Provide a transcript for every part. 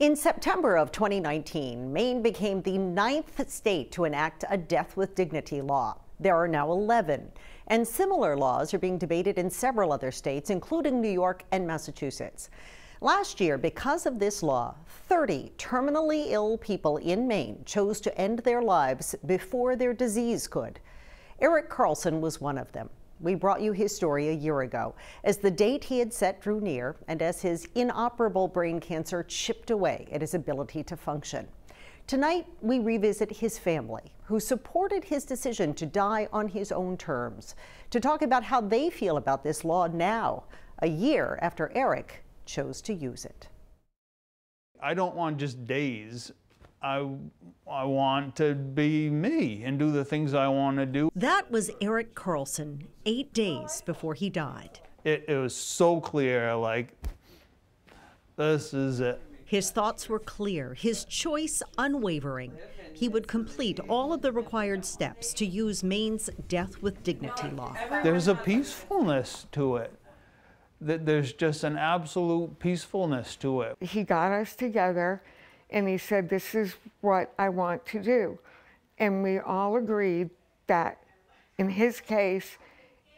In September of 2019, Maine became the ninth state to enact a death with dignity law. There are now 11, and similar laws are being debated in several other states, including New York and Massachusetts. Last year, because of this law, 30 terminally ill people in Maine chose to end their lives before their disease could. Erik Carlson was one of them. We brought you his story a year ago as the date he had set drew near and as his inoperable brain cancer chipped away at his ability to function. Tonight, we revisit his family, who supported his decision to die on his own terms, to talk about how they feel about this law now, a year after Erik chose to use it. I don't want just days I, I want to be me and do the things I want to do. That was Erik Carlson eight days before he died. It, it was so clear, like, this is it. His thoughts were clear, his choice unwavering. He would complete all of the required steps to use Maine's death with dignity law. There's a peacefulness to it. There's just an absolute peacefulness to it. He got us together and he said, This is what I want to do. And we all agreed that in his case,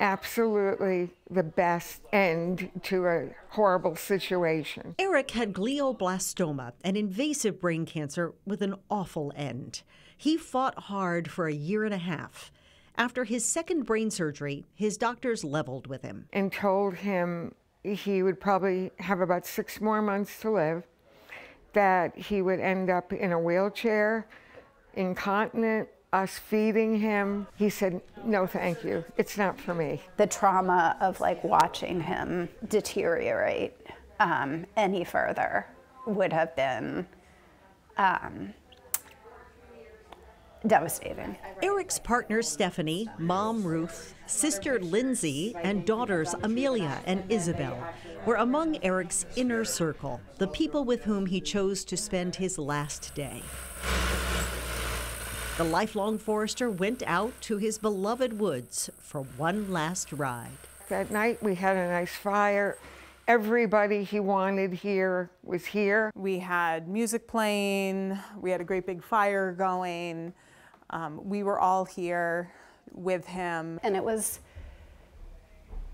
absolutely the best end to a horrible situation. Erik had glioblastoma, an invasive brain cancer with an awful end. He fought hard for a year and a half. After his second brain surgery, his doctors leveled with him and told him he would probably have about six more months to live that he would end up in a wheelchair, incontinent, us feeding him. He said, no, thank you. It's not for me. The trauma of like watching him deteriorate um, any further would have been um, devastating. Erik's partner Stephanie, mom Ruth, sister Lindsay, and daughters Amelia and Isabel were among Erik's inner circle, the people with whom he chose to spend his last day. The lifelong forester went out to his beloved woods for one last ride. That night we had a nice fire. Everybody he wanted here was here. We had music playing, we had a great big fire going. Um, we were all here with him. And it was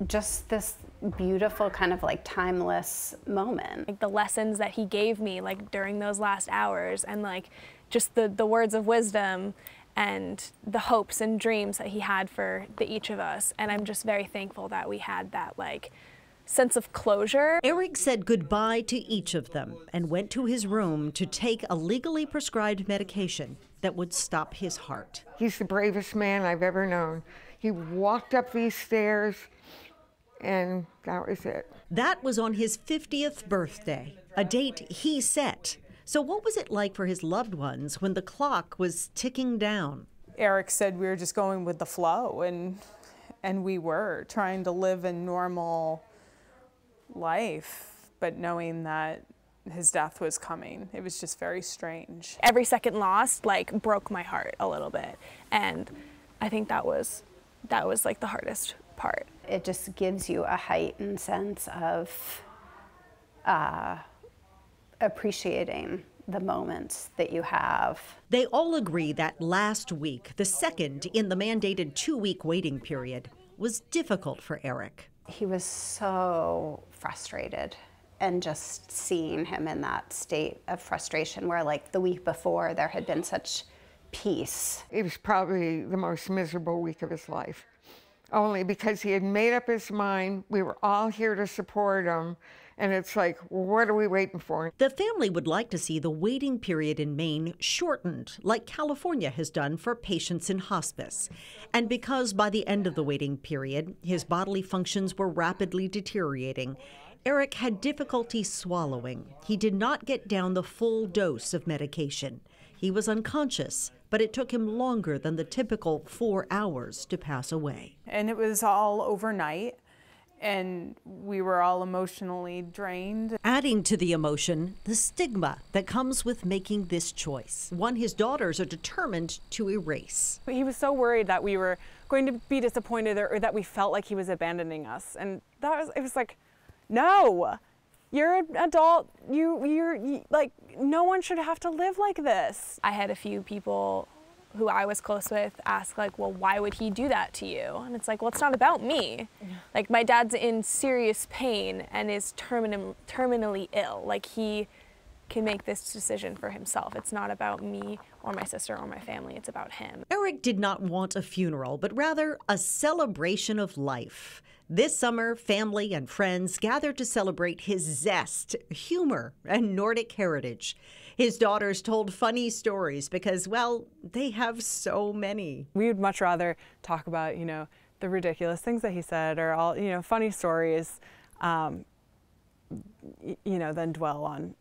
just this beautiful kind of like timeless moment. Like the lessons that he gave me like during those last hours and like just the, the words of wisdom and the hopes and dreams that he had for the each of us. And I'm just very thankful that we had that like sense of closure. Erik said goodbye to each of them and went to his room to take a legally prescribed medication that would stop his heart. He's the bravest man I've ever known. He walked up these stairs, and that was it. That was on his 50th birthday, a date he set. So, what was it like for his loved ones when the clock was ticking down? Erik said we were just going with the flow, and and we were trying to live a normal life, but knowing that his death was coming. It was just very strange. Every second lost like broke my heart a little bit. And I think that was that was like the hardest part. It just gives you a heightened sense of uh, appreciating the moments that you have. They all agree that last week, the second in the mandated two week waiting period, was difficult for Erik. He was so frustrated and just seeing him in that state of frustration where like the week before there had been such peace. It was probably the most miserable week of his life. Only because he had made up his mind, we were all here to support him, and it's like, what are we waiting for? The family would like to see the waiting period in Maine shortened, like California has done for patients in hospice. And because by the end of the waiting period, his bodily functions were rapidly deteriorating, Erik had difficulty swallowing. He did not get down the full dose of medication. He was unconscious, but it took him longer than the typical four hours to pass away. And it was all overnight, and we were all emotionally drained. Adding to the emotion, the stigma that comes with making this choice, one his daughters are determined to erase. He was so worried that we were going to be disappointed or, or that we felt like he was abandoning us. And that was, it was like, no, you're an adult. You, you're you, like, no one should have to live like this. I had a few people who I was close with ask like, well, why would he do that to you? And it's like, well, it's not about me. Like my dad's in serious pain and is terminal, terminally ill. Like he can make this decision for himself. It's not about me or my sister or my family. It's about him. Erik did not want a funeral, but rather a celebration of life. This summer, family and friends gathered to celebrate his zest, humor, and Nordic heritage. His daughters told funny stories because, well, they have so many. We would much rather talk about, you know, the ridiculous things that he said or all, you know, funny stories, um, you know, than dwell on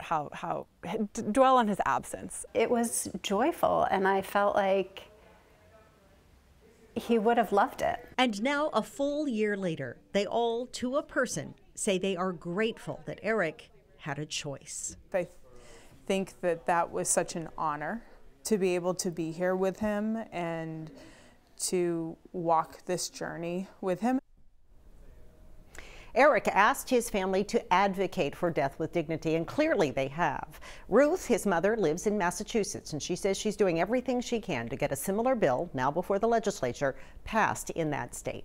how, how, d- dwell on his absence. It was joyful, and I felt like he would have loved it. And now, a full year later, they all, to a person, say they are grateful that Erik had a choice. I think that that was such an honor to be able to be here with him and to walk this journey with him. Erik asked his family to advocate for death with dignity, and clearly they have. Ruth, his mother, lives in Massachusetts, and she says she's doing everything she can to get a similar bill, now before the legislature, passed in that state.